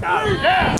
Ja.